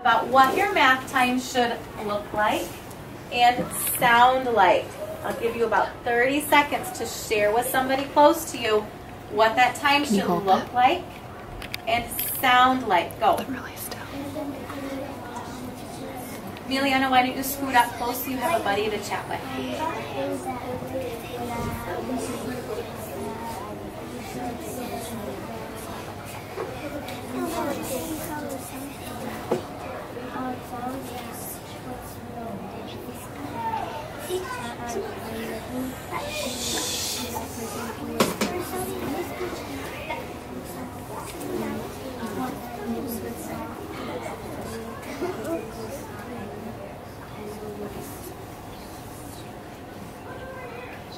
about what your math time should look like and sound like. I'll give you about 30 seconds to share with somebody close to you what that time should look that? like and sound like. Go. Really still. Emiliana, why don't you scoot up close so you have a buddy to chat with?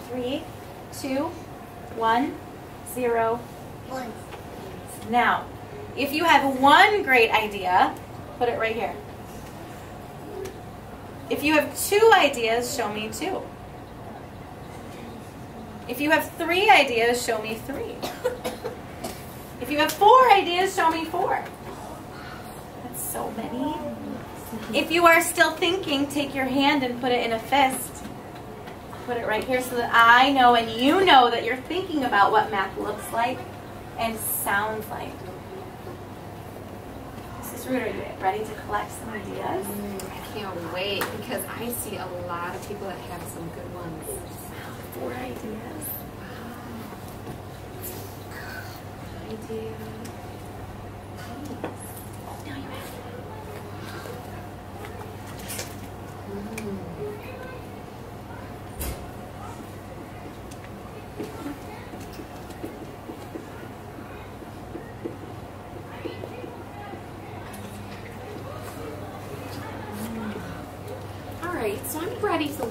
Three, two, one, zero. One. Now, if you have one great idea, put it right here. If you have two ideas, show me two. If you have three ideas, show me three. if you have four ideas, show me four. That's so many. If you are still thinking, take your hand and put it in a fist. Put it right here so that I know and you know that you're thinking about what math looks like and sounds like. Mrs. Root, are you ready to collect some ideas? I can't wait because I see a lot of people that have some good ones. Four ideas. Wow. Idea.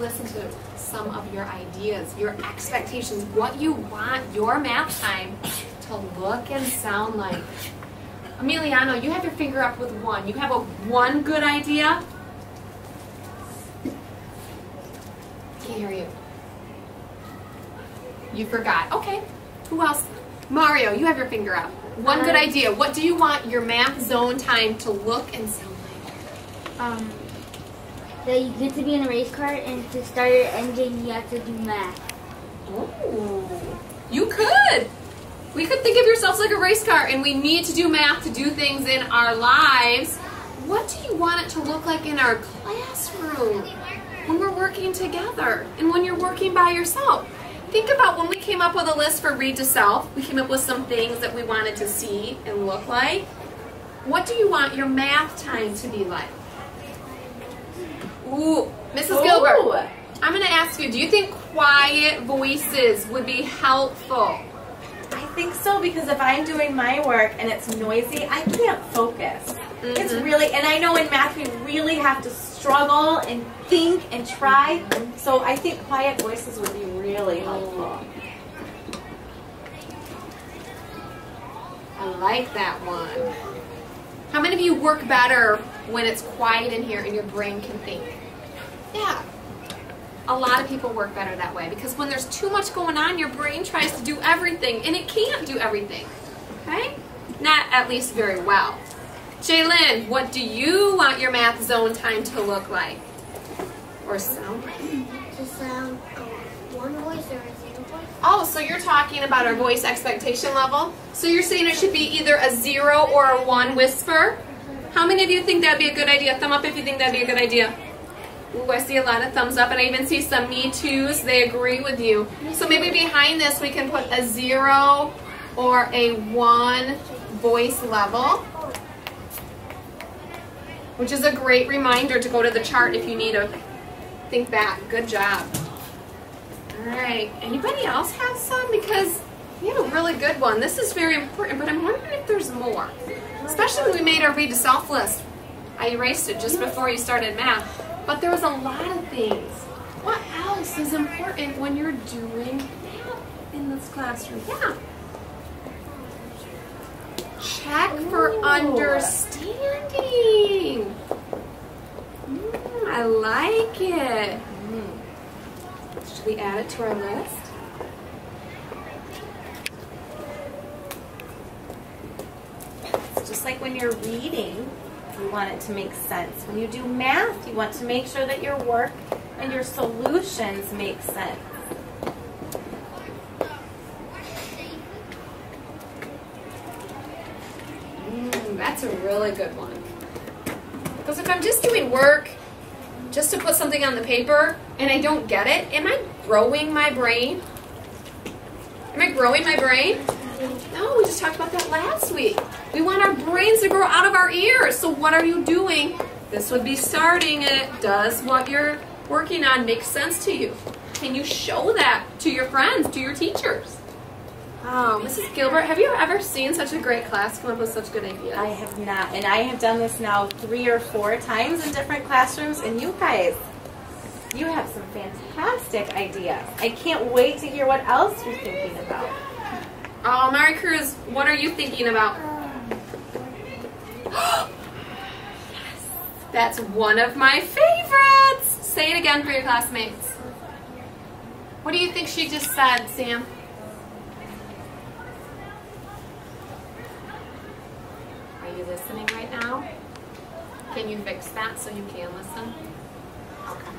Listen to some of your ideas, your expectations, what you want your math time to look and sound like. Emiliano, you have your finger up with one. You have a one good idea? I Can't hear you. You forgot. Okay. Who else? Mario, you have your finger up. One good idea. What do you want your math zone time to look and sound like? Um, that you get to be in a race car and to start your engine you have to do math. Oh, you could. We could think of yourselves like a race car and we need to do math to do things in our lives. What do you want it to look like in our classroom when we're working together and when you're working by yourself? Think about when we came up with a list for Read to Self, we came up with some things that we wanted to see and look like. What do you want your math time to be like? Ooh, Mrs. Ooh. Gilbert. I'm going to ask you, do you think quiet voices would be helpful? I think so because if I'm doing my work and it's noisy, I can't focus. Mm -hmm. It's mm-hmm. really, and I know in math we really have to struggle and think and try. So I think quiet voices would be really helpful. I like that one. How many of you work better when it's quiet in here and your brain can think? Yeah. A lot of people work better that way because when there's too much going on, your brain tries to do everything and it can't do everything. Okay? Not at least very well. Jaylin, what do you want your math zone time to look like? Or sound like? To sound um, one voice or a zero voice. Oh, so you're talking about our voice expectation level? So you're saying it should be either a zero or a one whisper? How many of you think that'd be a good idea? Thumb up if you think that'd be a good idea. Ooh, I see a lot of thumbs up, and I even see some Me Too's. They agree with you. So maybe behind this we can put a zero or a one voice level, which is a great reminder to go to the chart if you need to think back. Good job. All right, anybody else have some? Because you have a really good one. This is very important, but I'm wondering if there's more. Especially when we made our read to self list. I erased it just before you started math. But there was a lot of things. What else is important when you're doing math in this classroom? Yeah. Check for Ooh. understanding. Mm, I like it. Mm. Should we add it to our list? It's just like when you're reading you want it to make sense. When you do math, you want to make sure that your work and your solutions make sense. Mm, that's a really good one. Because if I'm just doing work just to put something on the paper and I don't get it, am I growing my brain? Am I growing my brain? No, we just talked about that last week. We want our brains to grow out of our ears. So what are you doing? This would be starting it. Does what you're working on make sense to you? Can you show that to your friends, to your teachers? Oh, Mrs. Gilbert, have you ever seen such a great class come up with such good ideas? I have not, and I have done this now three or four times in different classrooms, and you guys, you have some fantastic ideas. I can't wait to hear what else you're thinking about. Oh, Mary Cruz, what are you thinking about? yes. That's one of my favorites. Say it again for your classmates. What do you think she just said, Sam? Are you listening right now? Can you fix that so you can listen? Okay.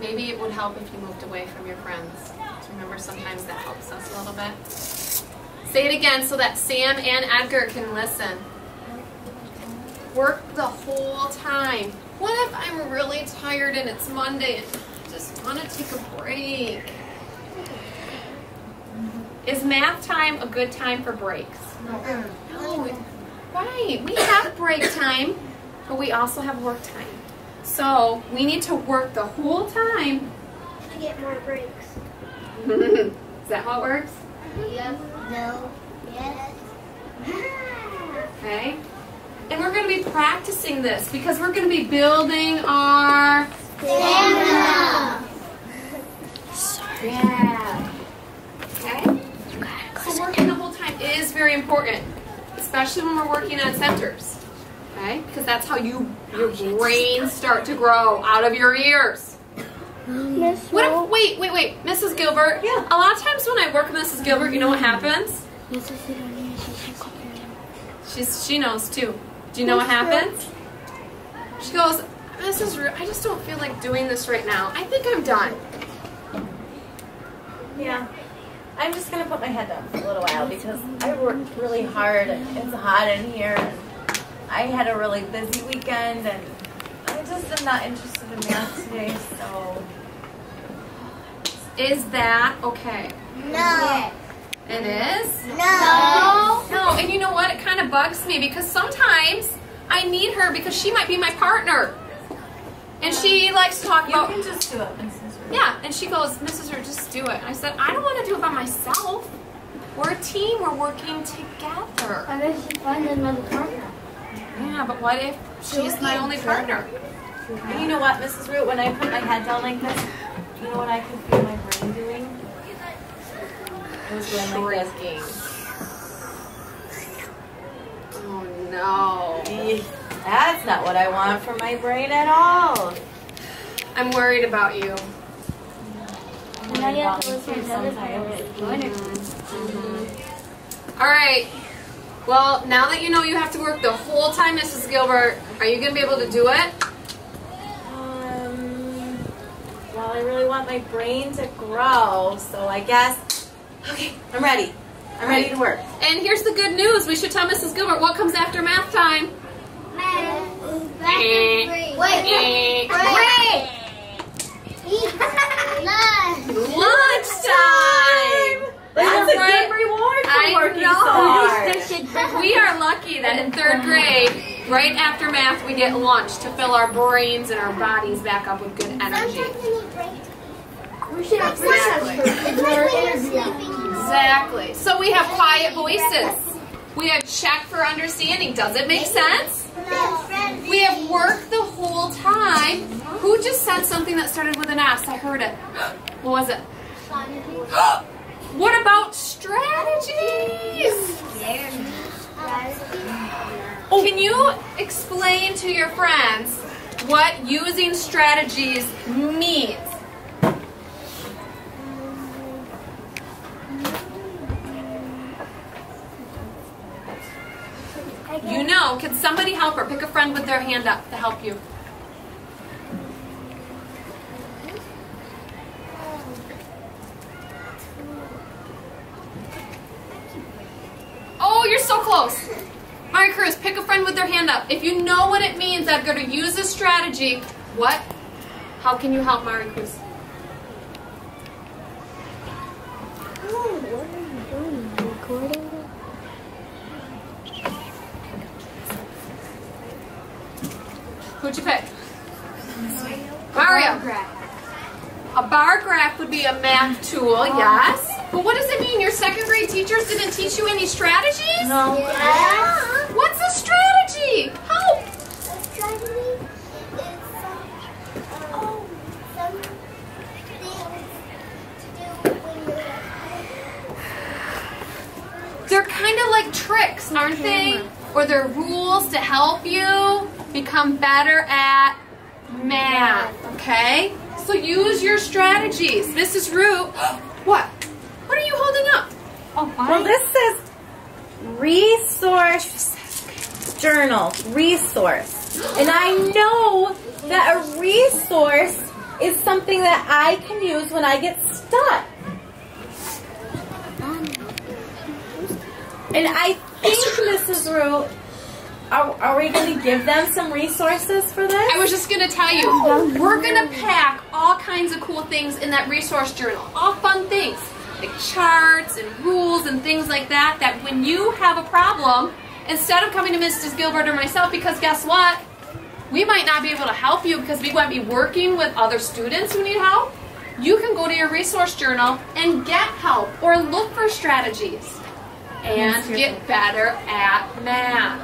Maybe it would help if you moved away from your friends. Remember, sometimes that helps us a little bit. Say it again so that Sam and Edgar can listen. Work the whole time. What if I'm really tired and it's Monday and I just want to take a break? Is math time a good time for breaks? No. Right. We have break time, but we also have work time. So we need to work the whole time. To get more breaks. Is that how it works? Yep. No. Yes. Okay. And we're going to be practicing this because we're going to be building our Stamina. yeah. Okay. So working the whole time is very important, especially when we're working on centers. Okay, because that's how you your brains start to grow out of your ears. Miss What if, wait, wait, wait, Mrs. Gilbert. Yeah. A lot of times when I work with Mrs. Gilbert, you know what happens? She's she knows too. Do you know what happens? She goes, Mrs. Ru, I just don't feel like doing this right now. I think I'm done. Yeah. I'm just gonna put my head down for a little while because I worked really hard. It's hot in here. I had a really busy weekend and I just am not interested in math today, so Is that okay? No. It is? No. No, and you know what? It kind of bugs me because sometimes I need her because she might be my partner. And she likes to talk you about can just do it, Mrs. Ruth. Yeah, and she goes, Mrs. Ru, just do it. And I said, I don't want to do it by myself. We're a team. We're working together. Unless you find another partner. Yeah, but what if she's my only partner? And you know what, Mrs. Root, when I put my head down like this, you know what I could feel my brain doing? It was going like this. Oh no. That's not what I want for my brain at all. I'm worried about you. And now you have to listen to another sometimes. All right. Well, now that you know you have to work the whole time, Mrs. Gilbert, are you going to be able to do it? Um, well, I really want my brain to grow, so I guess. Okay, I'm ready. I'm ready to work. And here's the good news. We should tell Mrs. Gilbert what comes after math time. Math. Wait. Eh. Wait. Lunch. time. That's a right. good reward for I working know. so hard. We are lucky that in third grade, right after math, we get lunch to fill our brains and our bodies back up with good energy. We need breaks. We should have Exactly. It's like when you're sleeping. Exactly. So we have quiet voices. We have check for understanding. Does it make sense? We have work the whole time. Who just said something that started with an S? I heard it. What was it? What about strategies? Oh. Can you explain to your friends what using strategies means? You know, can somebody help her. Pick a friend with their hand up to help you. Oh, you're so close. Mari Cruz, pick a friend with their hand up. If you know what it means, I'm going to use this strategy. What? How can you help Mari Cruz? Oh, what are you doing? Recording? Who'd you pick? Mario. A bar graph would be a math tool, uh-huh. yes. But what does it mean? Your second grade teachers didn't teach you any strategies? No. Yeah. What's a strategy? Help! A strategy is some, oh, some things to do when you're They're kind of like tricks, aren't they? Or they're rules to help you become better at math, okay? So use your strategies. Mrs. Root, what? What are you holding up? Oh, Well, this says resource journal, resource. And I know that a resource is something that I can use when I get stuck. And I think, Mrs. Root, are, are we going to give them some resources for this? I was just gonna tell you, we're gonna pack all kinds of cool things in that resource journal. All fun things, like charts and rules and things like that, that when you have a problem, instead of coming to Mrs. Gilbert or myself, because guess what? We might not be able to help you because we might be working with other students who need help. You can go to your resource journal and get help or look for strategies and get better at math.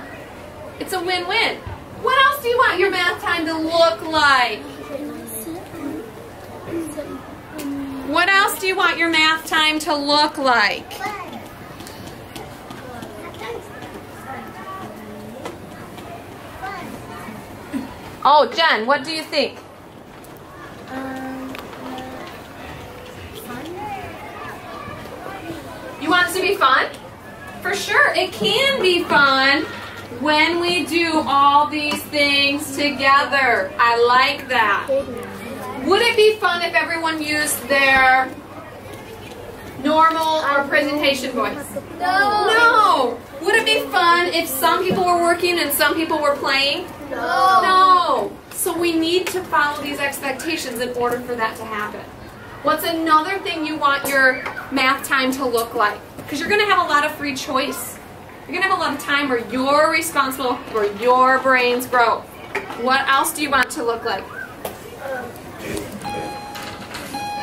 It's a win-win. What else do you want your math time to look like? What else do you want your math time to look like? Oh, Jen, what do you think? You want it to be fun? For sure, it can be fun when we do all these things together. I like that. Would it be fun if everyone used their normal or presentation voice? No. No. Would it be fun if some people were working and some people were playing? No. No. So we need to follow these expectations in order for that to happen. What's another thing you want your math time to look like? Because you're going to have a lot of free choice. You're going to have a lot of time where you're responsible for your brain's growth. What else do you want to look like?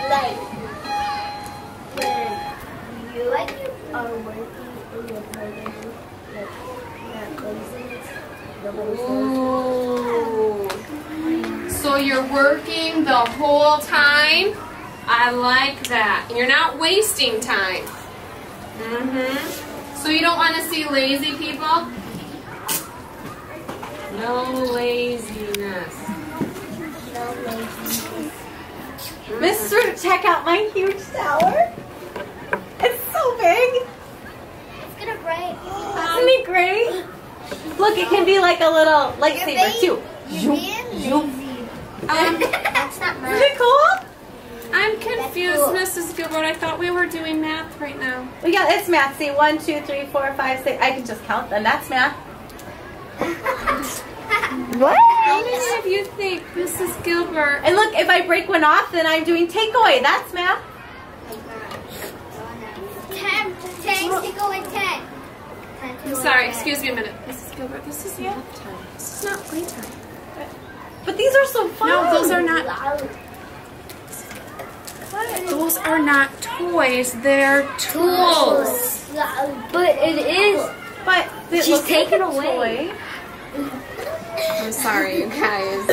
Like when you like you are working in your program, like not laziness, nobody Ooh. So you're working the whole time? I like that. You're not wasting time. Mm-hmm. So you don't want to see lazy people? No laziness. no laziness. Mrs. Root, check out my huge tower. It's so big. It's gonna break. Isn't it great? Look, it can be like a little lightsaber too. You're being lazy. Um, That's not Isn't it cool? I'm confused, cool. Mrs. Gilbert. I thought we were doing math right now. Well, yeah, it's math. See, one, two, three, four, five, six. I can just count them. That's math. What? How many of you think Mrs. Gilbert? And look, if I break one off, then I'm doing takeaway. That's math. Ten. Ten. Take away ten. Ten, I'm sorry, excuse me a minute. Mrs. Gilbert, this is math time. This is not playtime. But these are so fun. No, those are not. Loud. Those are not toys. They're tools. But it is. But it She's looks taken like away. toy. I'm sorry, you guys.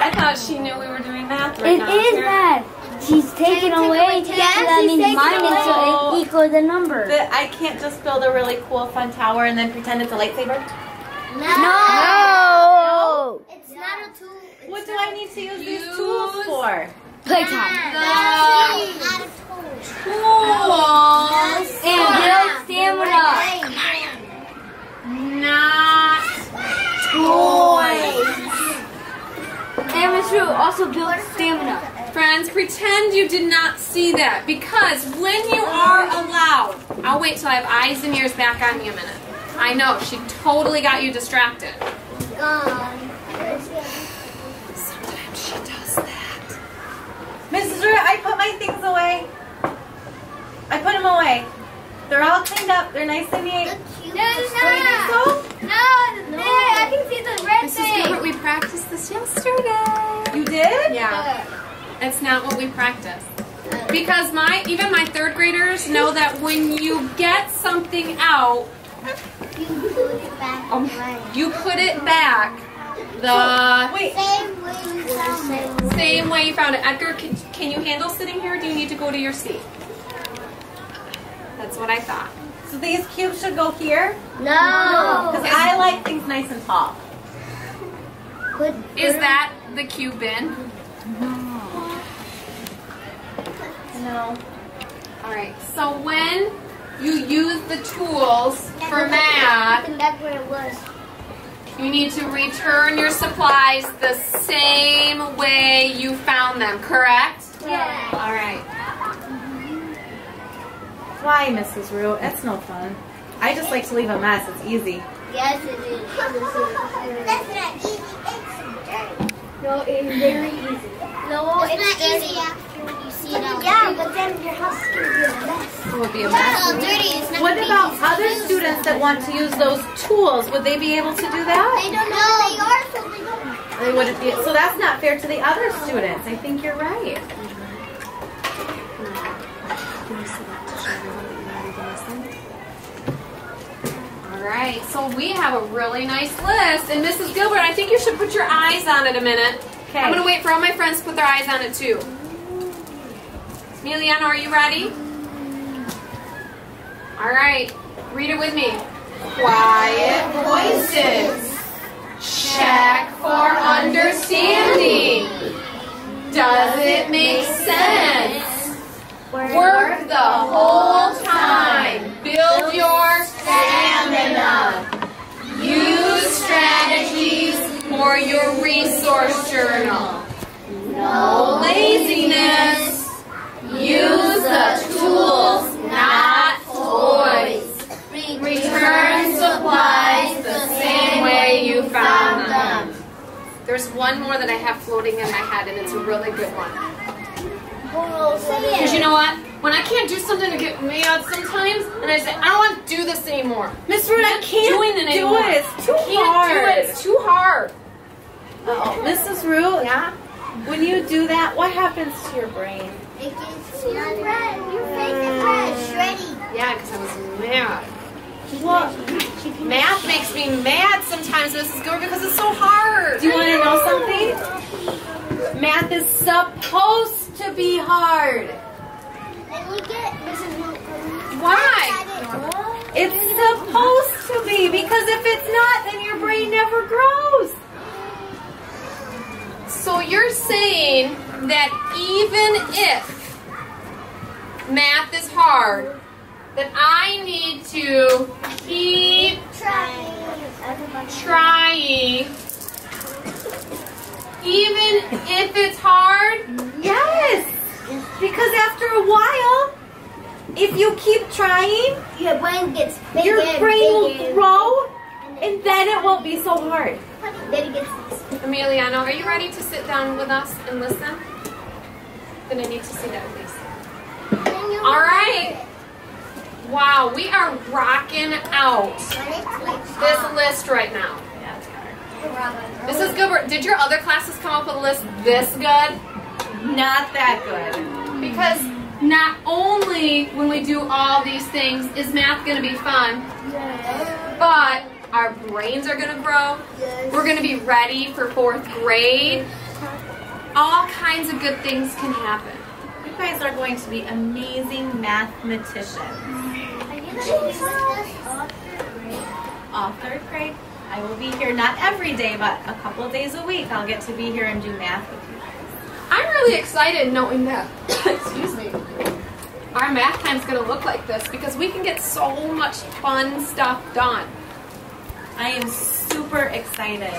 I thought she knew we were doing math right It now. is Here. that. She's taken take away. away So that She's means taken minus, so away. it equals a number. That I can't just build a really cool, fun tower and then pretend it's a lightsaber. No. It's not a tool. It's What do I need to use these tools for? Playtime. A. Tools. And build stamina. Not And Miss Rue also built stamina. Friends, pretend you did not see that because when you are allowed, I'll wait till I have eyes and ears back on you a minute. I know, she totally got you distracted. Gone. Sometimes she does that. Mrs. Rue, I put my things away. I put them away. They're all cleaned up. They're nice and neat. No, So, No, there, I can see the red Mrs. Gilbert, we practiced this yesterday. you did? Yeah, it's not what we practice. Because my even my third graders know that when you get something out, You put it back um, you put it back the Wait. Same way you found it. same way you found it. Edgar, can, can you handle sitting here? Or do you need to go to your seat? That's what I thought. So these cubes should go here? No. Because I like things nice and tall. Put, Is that the cube bin? No. No. All right. So when you use the tools for math, And that's where it was. You need to return your supplies the same way you found them. Correct? Yeah. All right. Why, Mrs. Rue? It's no fun. I just like to leave a mess. It's easy. Yes, it is. That's not easy. It's dirty. No, it's very easy. No, it's, not easy Yeah, but then your house is going to be a mess. It will be a mess. all dirty. It's not What about other students that want to use those tools? Would they be able to do that? They don't know what they are, so they don't. They wouldn't be. So that's not fair to the other students. I think you're right. All right. So we have a really nice list, and Mrs. Gilbert, I think you should put your eyes on it a minute. Okay. I'm gonna wait for all my friends to put their eyes on it too. Emiliano, are you ready? All right, read it with me. Quiet voices. Check for understanding. Does it make sense? Work the whole time. Build your stamina. Use strategies for your resource journal. No laziness. Use the tools, not toys. Return supplies the same way you found them. There's one more that I have floating in my head, and it's a really good one. Because you know what? When I can't do something to get mad sometimes, and I say, I don't want to do this anymore. Miss Root, I can't doing it do anymore. it. It's too I can't hard. do it. It's too hard. Oh, Mrs. Root, Yeah? when you do that, what happens to your brain? It gets your red. Your face is red. Shreddy. Yeah, because I was mad. Well, Math makes me mad sometimes, Mrs. Gilbert, because it's so hard. do you want to know something? Math is supposed to be hard. And you get Mrs. Luke. Why? It's supposed to be because if it's not, then your brain never grows. So you're saying that even if math is hard, that I need to keep Trying. trying, even if it's hard? Yes, because after a while, if you keep trying, Your brain gets bigger. your and brain will grow, and then it won't be so hard. Then it gets. Emiliano, are you ready to sit down with us and listen? Then I need to see that All right. Wow, we are rocking out When it's like this list right now. This is good. did your other classes come up with a list this good? Not that good. Because not only when we do all these things is math going to be fun, but our brains are going to grow. We're going to be ready for fourth grade. All kinds of good things can happen. You guys are going to be amazing mathematicians. All third grade. I will be here not every day, but a couple days a week. I'll get to be here and do math with you guys. I'm really excited knowing that, excuse me, our math time's going to look like this because we can get so much fun stuff done. I am super super excited.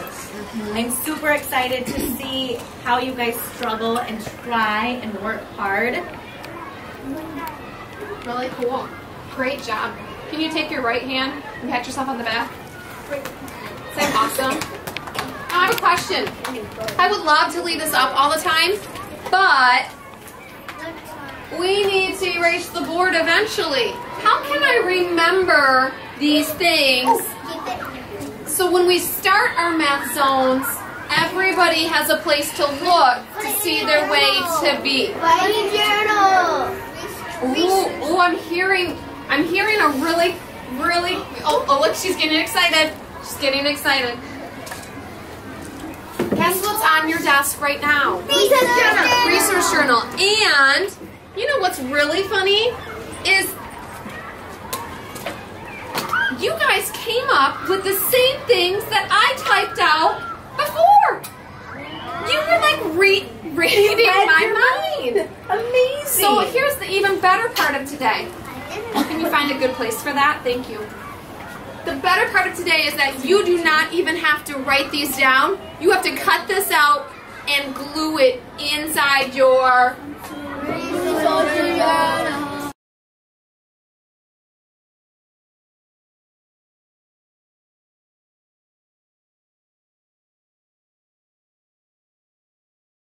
I'm super excited to see how you guys struggle and try and work hard. Really cool. Great job. Can you take your right hand and pat yourself on the back? Say awesome. I have a question. I would love to leave this up all the time, but we need to erase the board eventually. How can I remember these things so when we start our math zones, everybody has a place to look to see their way to be. Writing journal. Ooh, ooh, I'm hearing, I'm hearing a really, really, oh, oh, look, she's getting excited. She's getting excited. Guess what's on your desk right now? Research journal. Research journal. And, you know what's really funny? Is you guys came up with the same things that I typed out before. You were like re- reading my mind. Amazing. So here's the even better part of today. Can you find a good place for that? Thank you. The better part of today is that you do not even have to write these down. You have to cut this out and glue it inside your.